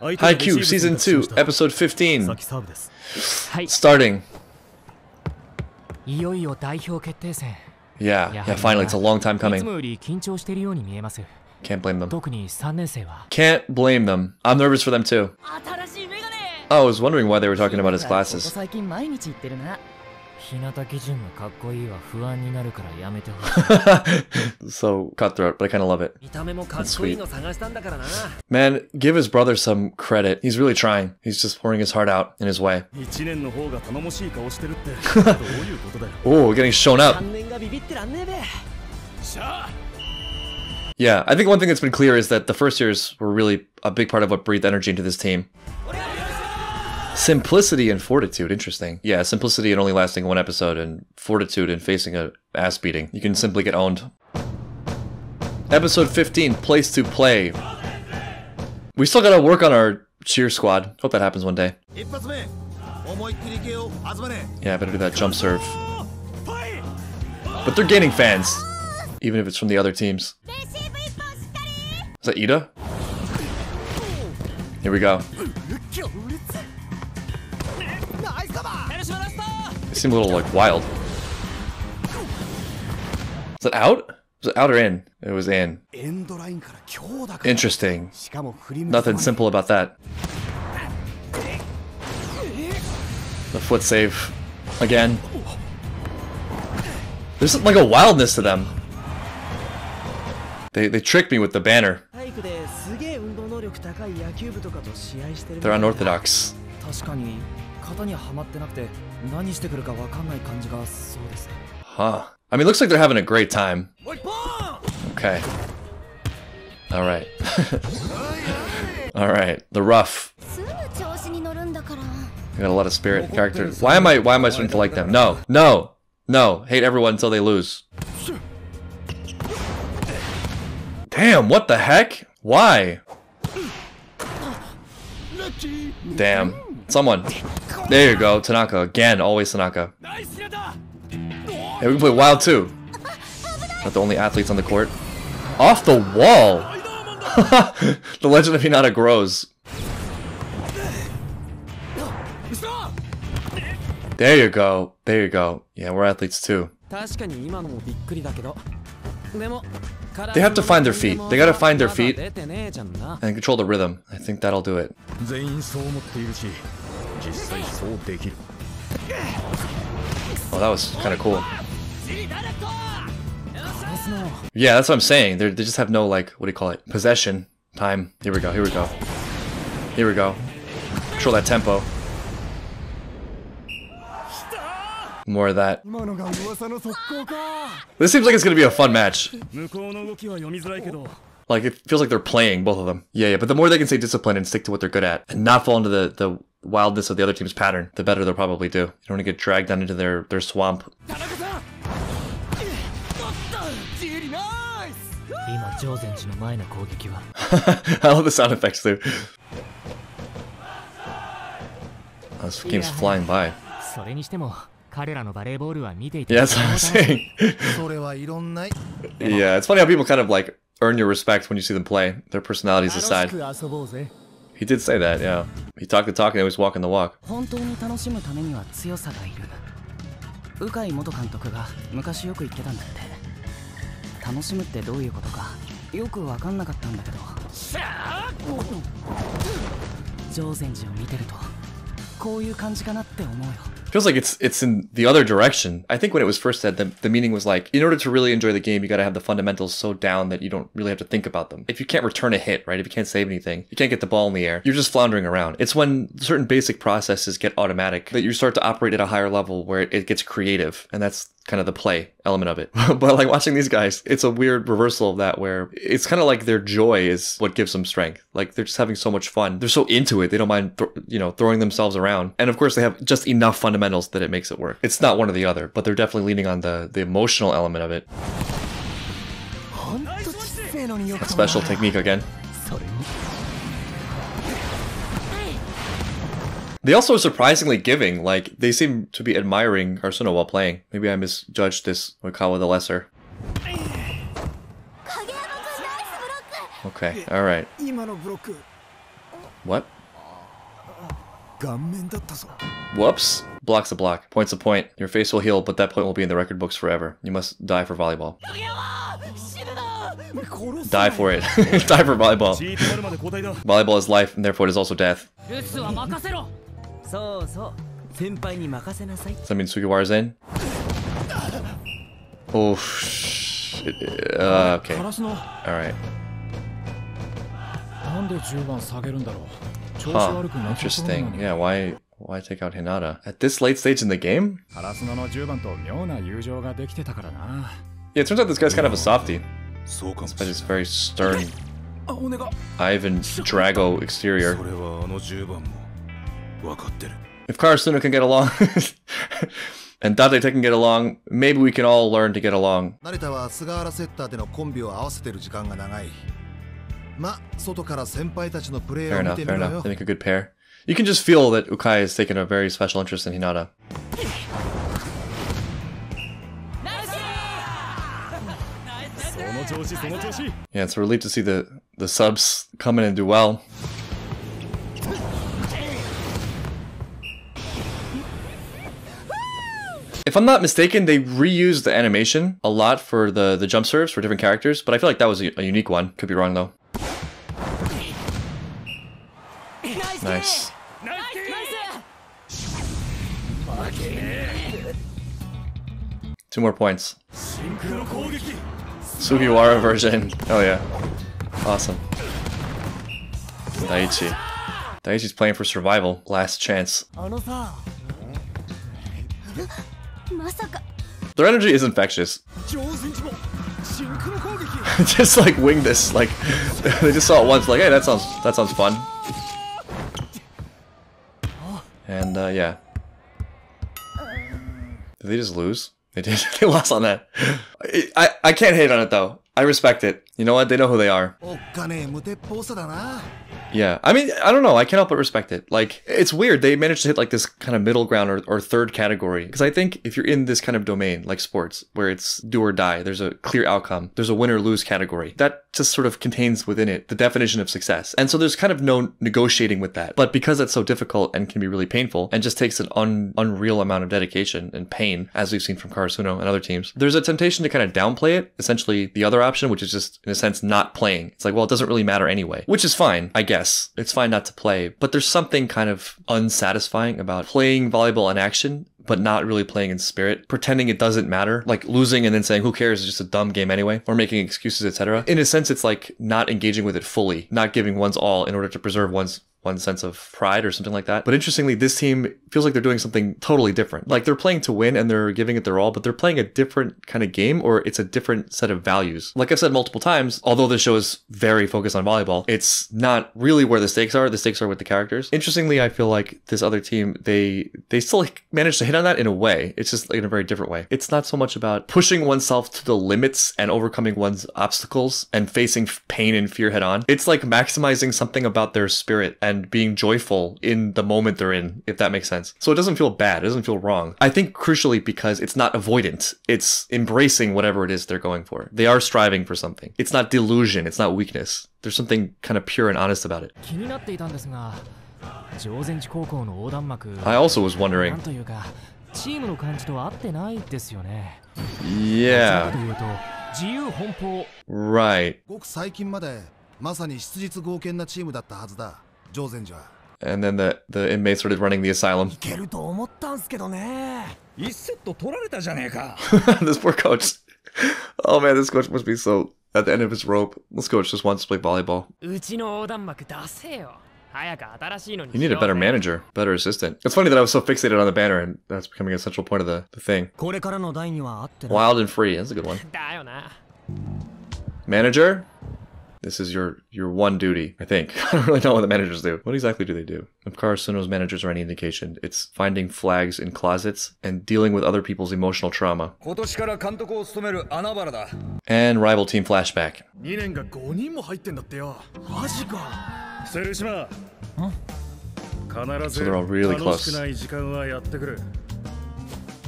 Haikyuu Season 2, Episode 15. Starting. Yeah, yeah, finally, it's a long time coming. Can't blame them. Can't blame them. I'm nervous for them too. I was wondering why they were talking about his glasses. 最近毎日行ってるな日向基準がかっこいいは不安になるからやめてほしい so cutthroat, but I kind of love it. 見た目もかっこいいの探したんだからな Man, give his brother some credit. He's really trying. He's just pouring his heart out in his way. 1年の方が頼もしい顔してるってどういうことだよ Oh, getting shown up. 3年がビビってらんねえべ Yeah, I think one thing that's been clear is that the first years were really a big part of what breathed energy into this team. Simplicity and fortitude. Interesting. Yeah, simplicity and only lasting one episode, and fortitude and facing a ass beating. You can simply get owned. Episode 15, Place to Play. We still gotta work on our cheer squad. Hope that happens one day. Yeah, I better do that jump serve. But they're gaining fans, even if it's from the other teams. Is that Ida? Here we go. seem a little, like, wild. Is it out? Was it out or in? It was in. Interesting. Nothing simple about that. The foot save. Again. There's like a wildness to them. They, they tricked me with the banner. They're unorthodox. 確かに型にはまってなくて何してくるかわかんない感じがそうです Huh. I mean, looks like they're having a great time. Okay. Alright. Alright. The rough. すぐ調子に乗るんだから They got a lot of spirit character. Why am I why am I starting to like them? No. No. No. Hate everyone until they lose. Damn, what the heck? Why? Damn. Someone. There you go. Tanaka. Again. Always Tanaka. Hey, we can play wild too. Not the only athletes on the court. Off the wall! the legend of Hinata grows. There you go. There you go. Yeah, we're athletes too. 確かに今のもびっくりだけどでも they have to find their feet. They gotta find their feet and control the rhythm. I think that'll do it. Oh, that was kind of cool. Yeah, that's what I'm saying. They're, they just have no, like, what do you call it? Possession time. Here we go, here we go. Here we go. Control that tempo. More of that. This seems like it's gonna be a fun match. Like, it feels like they're playing, both of them. Yeah, yeah, but the more they can stay disciplined and stick to what they're good at, and not fall into the, the wildness of the other team's pattern, the better they'll probably do. You don't want to get dragged down into their, their swamp. I love the sound effects too. Oh, this game's flying by. 彼らのバレーボールは見ていて Yeah, that's what I'm saying. それはいろんな yeah, it's funny how people kind of like earn your respect when you see them play, their personalities 楽 aside. He did say that, yeah. He talked the talk and he was walking the walk. 本当に楽しむためには強さがいる鵜飼元監督が昔よく言ってたんだって楽しむってどういうことかよく分かんなかったんだけど常禅寺を見てるとこういう感じかなって思うよ feels like it's it's in the other direction. I think when it was first said, the, the meaning was like, in order to really enjoy the game, you got to have the fundamentals so down that you don't really have to think about them. If you can't return a hit, right? If you can't save anything, you can't get the ball in the air, you're just floundering around. It's when certain basic processes get automatic that you start to operate at a higher level where it, it gets creative, and that's kind of the play element of it. but like watching these guys, it's a weird reversal of that where it's kind of like their joy is what gives them strength. Like they're just having so much fun. They're so into it. They don't mind, th- you know, throwing themselves around. And of course, they have just enough fundamentals that it makes it work. It's not one or the other, but they're definitely leaning on the, the emotional element of it. A special technique again. They also are surprisingly giving. Like they seem to be admiring Karasuno while playing. Maybe I misjudged this Oikawa the Lesser. Okay, all right. What? Whoops. Block's a block. Point's a point. Your face will heal, but that point will be in the record books forever. You must die for volleyball. die for it. die for volleyball. volleyball is life, and therefore it is also death. そうそう先輩に任せなさい Does that mean Sugawara's in? Oh, shit. Uh, okay. Alright. Huh. Interesting. Yeah, why why take out Hinata? At this late stage in the game? Yeah, it turns out this guy's kind of a softy. Despite his very stern oh, oh, oh, Ivan Drago exterior. If Karasuno can get along and Date can get along, maybe we can all learn to get along. 成田は菅原セッターでのコンビを合わせてる時間が長いま外から先輩たちのプレー Fair を見 enough, て fair みろ enough. よ They make a good pair. You can just feel that Ukai has taken a very special interest in Hinata. その調子その調子 Yeah, it's a relief to see the, the subs come in and do well. If I'm not mistaken, they reused the animation a lot for the, the jump serves for different characters, but I feel like that was a, a unique one. Could be wrong though. Nice. nice. Two more points. Sugawara version. Oh yeah. Awesome. Daichi. Daichi's playing for survival. Last chance. Their energy is infectious. just like wing this, like they just saw it once, like, hey, that sounds that sounds fun. And uh, yeah, did they just lose? They did. they lost on that. I I can't hate on it though. I respect it. You know what? They know who they are. Oh, yeah, I mean, I don't know. I can't help but respect it. Like, it's weird they managed to hit like this kind of middle ground or, or third category because I think if you're in this kind of domain like sports where it's do or die, there's a clear outcome, there's a win or lose category that just sort of contains within it the definition of success, and so there's kind of no negotiating with that. But because it's so difficult and can be really painful, and just takes an un- unreal amount of dedication and pain, as we've seen from Karasuno and other teams, there's a temptation to kind of downplay it. Essentially, the other option, which is just in a sense not playing. It's like, well, it doesn't really matter anyway, which is fine, I guess. It's fine not to play, but there's something kind of unsatisfying about playing volleyball in action but not really playing in spirit, pretending it doesn't matter, like losing and then saying who cares, it's just a dumb game anyway, or making excuses, etc. In a sense, it's like not engaging with it fully, not giving one's all in order to preserve one's one sense of pride or something like that. But interestingly, this team feels like they're doing something totally different. Like they're playing to win and they're giving it their all, but they're playing a different kind of game or it's a different set of values. Like I've said multiple times, although this show is very focused on volleyball, it's not really where the stakes are. The stakes are with the characters. Interestingly, I feel like this other team, they they still like, manage to hit on that in a way. It's just like in a very different way. It's not so much about pushing oneself to the limits and overcoming one's obstacles and facing pain and fear head on. It's like maximizing something about their spirit and being joyful in the moment they're in, if that makes sense. So it doesn't feel bad. It doesn't feel wrong. I think crucially because it's not avoidant. It's embracing whatever it is they're going for. They are striving for something. It's not delusion. It's not weakness. There's something kind of pure and honest about it. 気になっていたんですが上善寺高校の横断幕 I also was な wondering. んというかチームの感じと合ってないですよねと Yeah, いうと自由奔放 right. ごく最近までまさに質実剛健なチームだったはずだ上善寺は and then the, the inmate started running the asylum. this poor coach. Oh man, this coach must be so at the end of his rope. This coach just wants to play volleyball. You need a better manager, better assistant. It's funny that I was so fixated on the banner and that's becoming a central point of the, the thing. Wild and free, that's a good one. Manager? This is your your one duty, I think. I don't really know what the managers do. What exactly do they do? If Karasuno's managers are any indication, it's finding flags in closets and dealing with other people's emotional trauma. 今年から監督を務める穴原だ And rival team flashback. 2年が5人も入ってんだってよマジか鶴島必 So ず they're all really 楽し close. くない時間はやってくる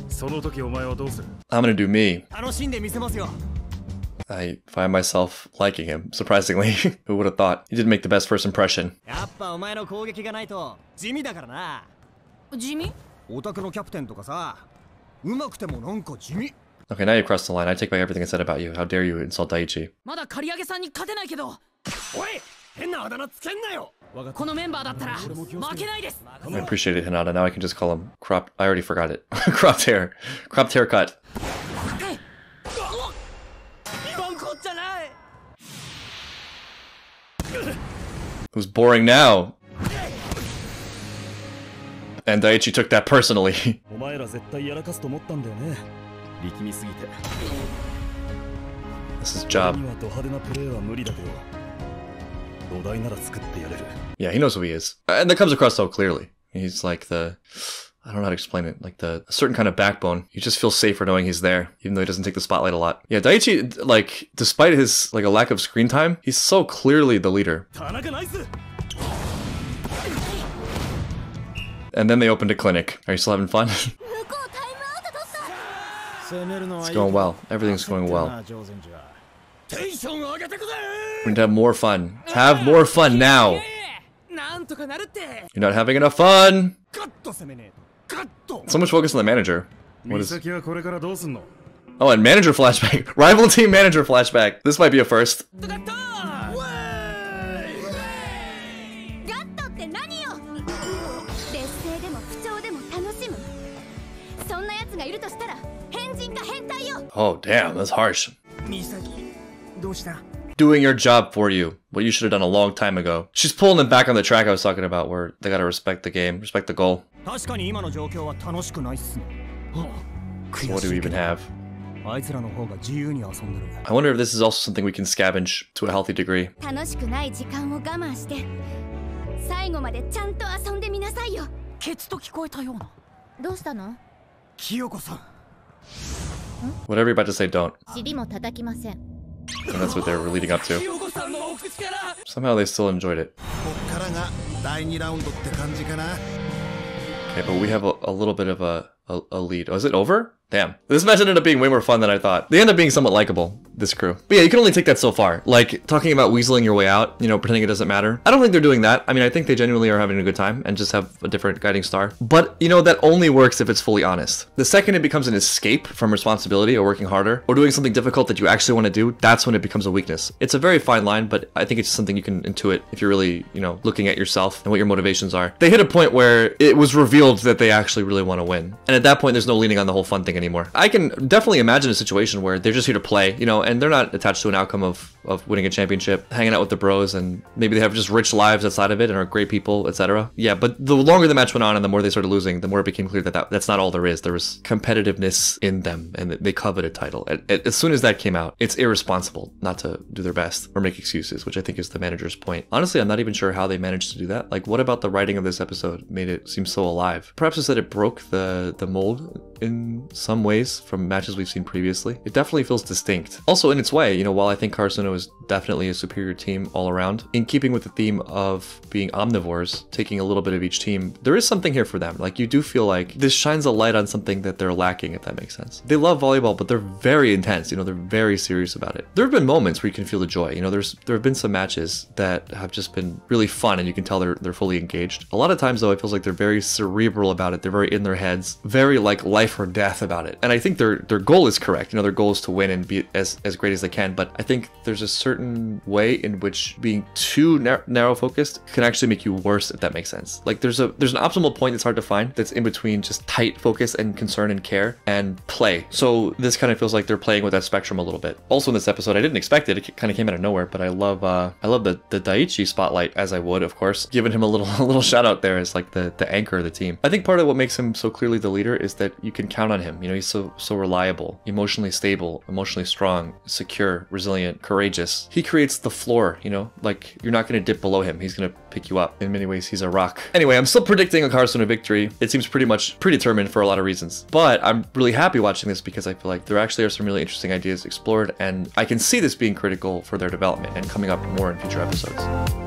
その時お前はどうする I'm gonna do me. 楽しんでみせますよ I find myself liking him, surprisingly. Who would have thought? He didn't make the best first impression. やっぱお前の攻撃がないと地味だからな地味オタクのキャプテンとかさうまくてもなんか地味 Okay, now you crossed the line. I take back everything I said about you. How dare you insult Daichi? まだ刈り上げさんに勝てないけどおい変なあだ名つけんなよこのメンバーだったら負けないです I appreciated Hinata. Now I can just call him cropped. I already forgot it. cropped hair. Cropped haircut. Who's boring now. And Daichi took that personally. this is job. Yeah, he knows who he is. And that comes across so clearly. He's like the I don't know how to explain it. Like the certain kind of backbone. You just feel safer knowing he's there, even though he doesn't take the spotlight a lot. Yeah, Daichi, like, despite his like a lack of screen time, he's so clearly the leader. And then they opened a clinic. Are you still having fun? it's going well. Everything's going well. We need to have more fun. Have more fun now! You're not having enough fun! So much focus on the manager. What is... Oh, and manager flashback. Rival team manager flashback. This might be a first. Oh, damn, that's harsh. Doing your job for you, what you should have done a long time ago. She's pulling them back on the track I was talking about where they gotta respect the game, respect the goal. 確かに今の状況は楽しくないっすねはあ So what do 悔 we しいけ even ど have? あいつらの方が自由に遊んでる I wonder if this is also something we can scavenge to a healthy degree. 楽しくない時間を我慢して最後までちゃんと遊んでみなさいよケツと聞こえたようなどうしたの清子さん Whatever you're about to say, don't. 尻も叩きません And that's what they were leading up to. 清子さんのお口から Somehow they still enjoyed it. Okay, but we have a, a little bit of a, a, a lead. Oh, is it over? Damn. This match ended up being way more fun than I thought. They end up being somewhat likable, this crew. But yeah, you can only take that so far. Like, talking about weaseling your way out, you know, pretending it doesn't matter. I don't think they're doing that. I mean, I think they genuinely are having a good time and just have a different guiding star. But, you know, that only works if it's fully honest. The second it becomes an escape from responsibility or working harder or doing something difficult that you actually want to do, that's when it becomes a weakness. It's a very fine line, but I think it's something you can intuit if you're really, you know, looking at yourself and what your motivations are. They hit a point where it was revealed that they actually really want to win. And at that point, there's no leaning on the whole fun thing anymore. I can definitely imagine a situation where they're just here to play, you know, and they're not attached to an outcome of, of winning a championship, hanging out with the bros, and maybe they have just rich lives outside of it and are great people, etc. Yeah, but the longer the match went on and the more they started losing, the more it became clear that, that that's not all there is. There was competitiveness in them and they coveted a title. As soon as that came out, it's irresponsible not to do their best or make excuses, which I think is the manager's point. Honestly, I'm not even sure how they managed to do that. Like, what about the writing of this episode made it seem so alive? Perhaps it's that it broke the, the mold in some ways from matches we've seen previously. It definitely feels distinct. Also, in its way, you know, while I think Karasuno is definitely a superior team all around, in keeping with the theme of being omnivores, taking a little bit of each team, there is something here for them. Like, you do feel like this shines a light on something that they're lacking, if that makes sense. They love volleyball, but they're very intense. You know, they're very serious about it. There have been moments where you can feel the joy. You know, there's there have been some matches that have just been really fun, and you can tell they're they're fully engaged. A lot of times, though, it feels like they're very cerebral about it. They're very in their heads, very like life or death about it. And I think their their goal is correct. You know, their goal is to win and be as as great as they can. But I think there's a certain way in which being too nar- narrow focused can actually make you worse, if that makes sense. Like there's a there's an optimal point that's hard to find that's in between just tight focus and concern and care and play. So this kind of feels like they're playing with that spectrum a little bit. Also in this episode, I didn't expect it. It kind of came out of nowhere, but I love uh I love the the Daichi spotlight as I would, of course, giving him a little a little shout out there as like the the anchor of the team. I think part of what makes him so clearly the leader is that you can count on him. You know, he's so so reliable, emotionally stable, emotionally strong, secure, resilient, courageous. He creates the floor, you know, like you're not going to dip below him. He's going to pick you up. In many ways, he's a rock. Anyway, I'm still predicting a Karasuno victory. It seems pretty much predetermined for a lot of reasons. But I'm really happy watching this because I feel like there actually are some really interesting ideas explored, and I can see this being critical for their development and coming up more in future episodes.